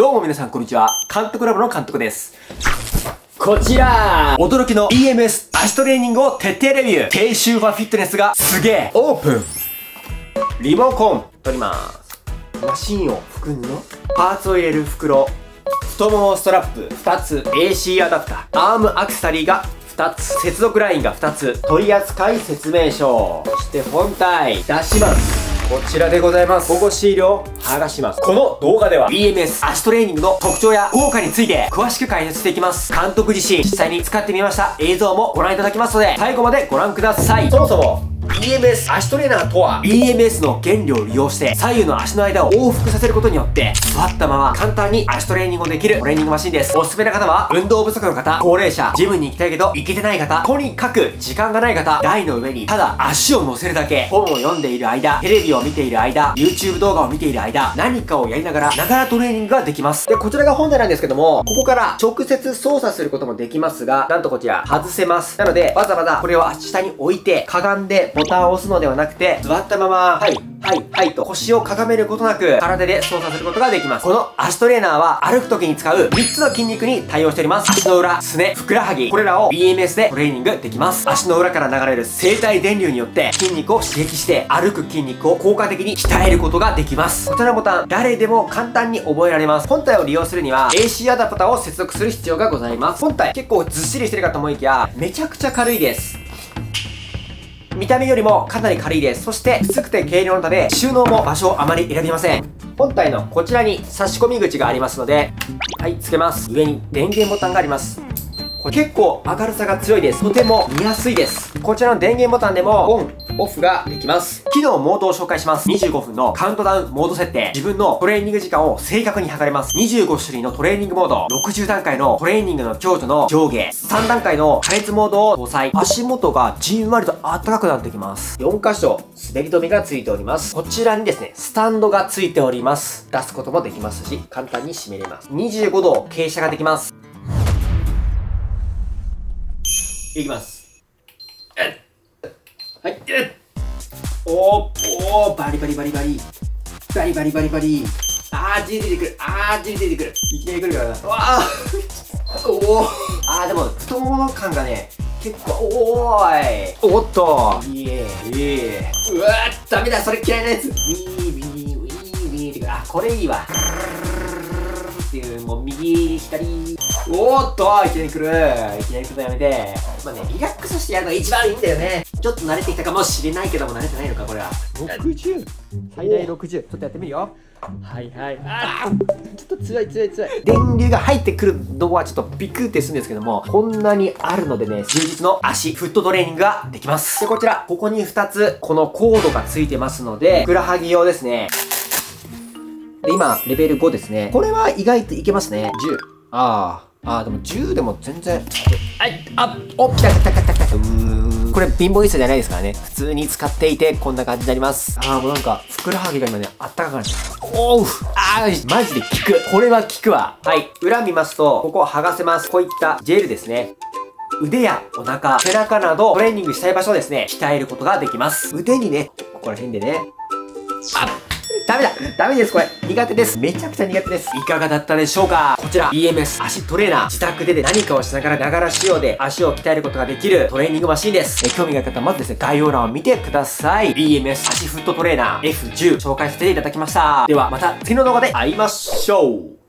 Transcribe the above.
どうも皆さんこんにちは。監督ラボの監督です。こちら。驚きの EMS 足トレーニングを徹底レビュー。低周波フィットネスがすげえ。オープン。リモコン。取ります。マシンを含んの？パーツを入れる袋。太ももストラップ。2つ。AC アダプター。アームアクセサリーが2つ。接続ラインが2つ。取扱説明書。そして本体。出しますこちらでございます。保護シールを剥がします。この動画では EMS 足トレーニングの特徴や効果について詳しく解説していきます。監督自身実際に使ってみました。映像もご覧いただきますので最後までご覧ください。そもそも EMS 足トレーナーとは EMS の原理を利用して左右の足の間を往復させることによって座ったまま簡単に足トレーニングをできるトレーニングマシンです。おすすめな方は運動不足の方高齢者ジムに行きたいけど行けてない方とにかく時間がない方台の上にただ足を乗せるだけ本を読んでいる間テレビを見ている間 YouTube 動画を見ている間何かをやりながらながらトレーニングができます。でこちらが本体なんですけどもここから直接操作することもできますがなんとこちら外せます。なのでわざわざこれを下に置いてかがんでボタンを押すのではなくて座ったままはいはいはいと腰をかがめることなく体で操作することができます。この足トレーナーは歩く時に使う3つの筋肉に対応しております。足の裏すねふくらはぎ。これらを BMS でトレーニングできます。足の裏から流れる静体電流によって筋肉を刺激して歩く筋肉を効果的に鍛えることができます。こちらのボタン誰でも簡単に覚えられます。本体を利用するには AC アダプターを接続する必要がございます。本体結構ずっしりしてるかと思いきやめちゃくちゃ軽いです。見た目よりもかなり軽いです。そして、薄くて軽量のため、収納も場所をあまり選びません。本体のこちらに差し込み口がありますので、はい、つけます。上に電源ボタンがあります。これ結構明るさが強いです。とても見やすいです。こちらの電源ボタンでもオン、オフができます。機能モードを紹介します。25分のカウントダウンモード設定。自分のトレーニング時間を正確に測れます。25種類のトレーニングモード。60段階のトレーニングの強度の上下。3段階の加熱モードを搭載。足元がじんわりと暖かくなってきます。4箇所、滑り止めがついております。こちらにですね、スタンドがついております。出すこともできますし、簡単に閉めれます。25度傾斜ができます。いきます。はい。おー、おー、バリバリバリバリ。バリバリバリバリ。あー、じり出てくる。あー、じり出てくる。いきなり来るからな。うわー。おー。あー、でも、太ももの感がね、結構、おーい。おっと。いえ、いえ。うわー、ダメだ、それ嫌いなやつ。ウィー、ウィー、ウィー、ウィーってあ、これいいわ。っていう、もう右、左。おーっといきなり来るいきなり来るのやめて。まあね、リラックスしてやるのが一番いいんだよね。ちょっと慣れてきたかもしれないけども慣れてないのか、これは。60! 最大60。ちょっとやってみるよ。はいはい。ああちょっと強い強い強い。電流が入ってくるのはちょっとビクってするんですけども、こんなにあるのでね、充実の足、フットトレーニングができます。で、こちら、ここに2つ、このコードがついてますので、ふくらはぎ用ですね。で、今、レベル5ですね。これは意外といけますね。10。ああ。ああ、でも10でも全然。はい、あ、お、来た来た来た来た来た。うーん。これ貧乏イスじゃないですからね。普通に使っていてこんな感じになります。ああ、もうなんか、ふくらはぎが今ね、あったかくなっちゃった。おうああ、マジで効く。これは効くわ。はい。裏見ますと、ここ剥がせます。こういったジェルですね。腕やお腹、背中などトレーニングしたい場所をですね、鍛えることができます。腕にね、ここら辺でね、あダメだ。ダメですこれ。苦手です。めちゃくちゃ苦手です。いかがだったでしょうか？こちら EMS 足トレーナー。自宅でで何かをしながらながら仕様で足を鍛えることができるトレーニングマシンです。え興味がある方はまずですね概要欄を見てください。EMS 足フットトレーナー。F10 紹介させていただきました。ではまた次の動画で会いましょう。